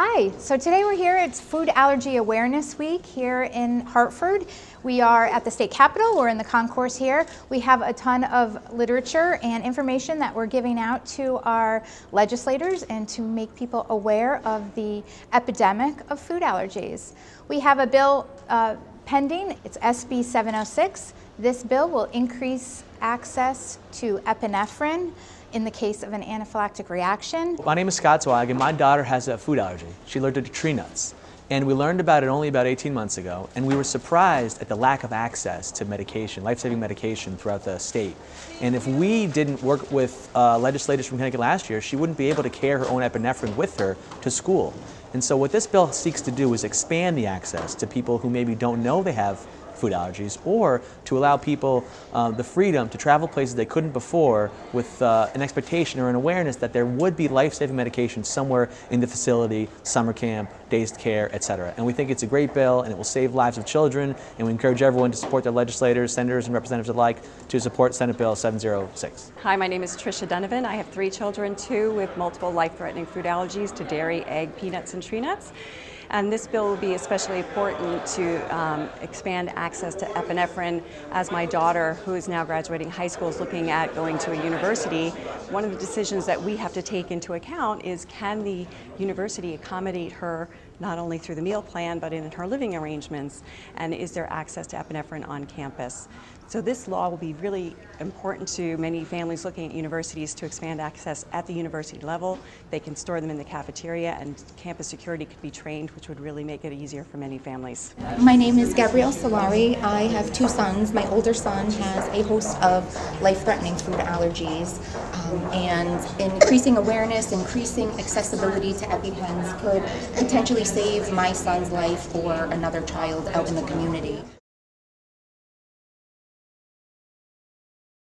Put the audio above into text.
Hi, so today we're here. It's Food Allergy Awareness Week here in Hartford. We are at the state capitol, we're in the concourse here. We have a ton of literature and information that we're giving out to our legislators and to make people aware of the epidemic of food allergies. We have a bill uh, pending, it's SB 706. This bill will increase access to epinephrine in the case of an anaphylactic reaction. My name is Scott Zwag and my daughter has a food allergy. She allergic to tree nuts. And we learned about it only about 18 months ago, and we were surprised at the lack of access to medication, life-saving medication throughout the state. And if we didn't work with uh, legislators from Connecticut last year, she wouldn't be able to carry her own epinephrine with her to school. And so what this bill seeks to do is expand the access to people who maybe don't know they have food allergies, or to allow people uh, the freedom to travel places they couldn't before with uh, an expectation or an awareness that there would be life-saving medication somewhere in the facility, summer camp, day's care, etc. And we think it's a great bill and it will save lives of children, and we encourage everyone to support their legislators, senators, and representatives alike to support Senate Bill 706. Hi, my name is Tricia Donovan. I have three children too with multiple life-threatening food allergies to dairy, egg, peanuts, and tree nuts. And this bill will be especially important to um, expand access to epinephrine. As my daughter, who is now graduating high school, is looking at going to a university, one of the decisions that we have to take into account is can the university accommodate her not only through the meal plan but in her living arrangements, and is there access to epinephrine on campus? So this law will be really important to many families looking at universities to expand access at the university level. They can store them in the cafeteria and campus security could be trained, which would really make it easier for many families. My name is Gabrielle Solari. I have two sons. My older son has a host of life-threatening food allergies um, and increasing awareness, increasing accessibility to EpiPens could potentially save my son's life or another child out in the community.